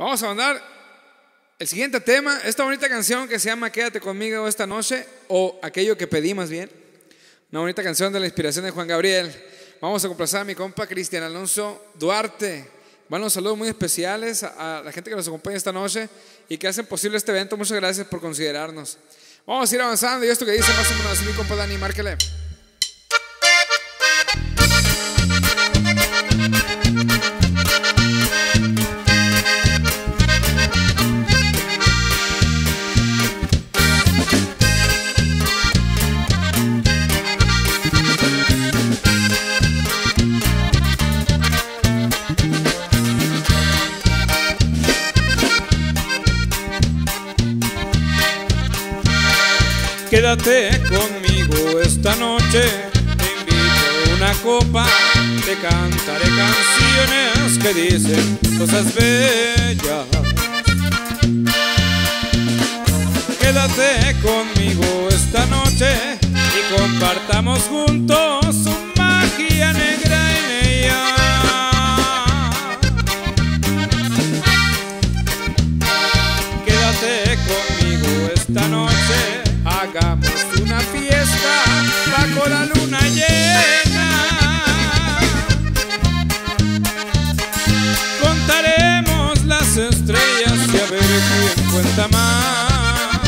Vamos a mandar el siguiente tema, esta bonita canción que se llama Quédate conmigo esta noche, o aquello que pedí más bien. Una bonita canción de la inspiración de Juan Gabriel. Vamos a complacer a mi compa Cristian Alonso Duarte. Van los saludos muy especiales a la gente que nos acompaña esta noche y que hacen posible este evento. Muchas gracias por considerarnos. Vamos a ir avanzando y esto que dice más o menos así mi compa Dani, márquele. Quédate conmigo esta noche, te invito a una copa, te cantaré canciones que dicen cosas bellas. Quédate conmigo esta noche y compartamos juntos su magia negra en ella. Quédate conmigo esta noche hagamos una fiesta bajo la luna llena. Contaremos las estrellas y a ver quién cuenta más.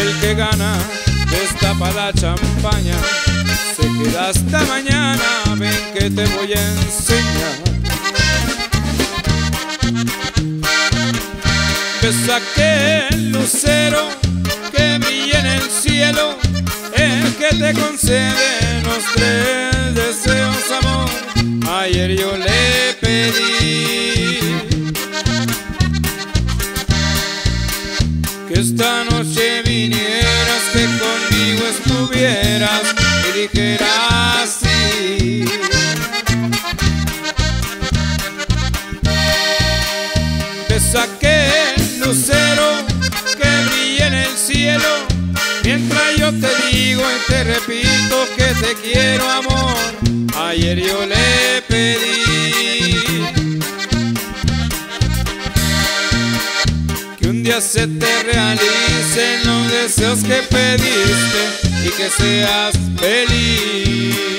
El que gana destapa la champaña, se queda hasta mañana, ven que te voy a enseñar. Ves aquel lucero que brilla en el cielo, el que te concede los tres deseos, amor. Ayer yo le pedí que esta noche vinieras, que conmigo estuvieras y dijeras sí. Ves aquel lucero te repito que te quiero amor. Ayer yo le pedí Que un día se te realicen los deseos que pediste Y que seas feliz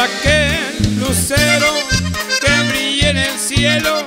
aquel lucero que brilla en el cielo,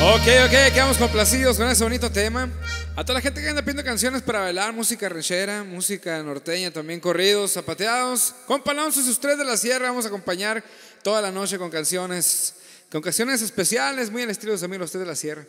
Ok, ok, quedamos complacidos con ese bonito tema. A toda la gente que anda pidiendo canciones para bailar, música ranchera, música norteña, también corridos, zapateados. Con Alonso y sus tres de la sierra vamos a acompañar toda la noche con canciones, con canciones especiales, muy al estilo de los amigos los tres de la sierra.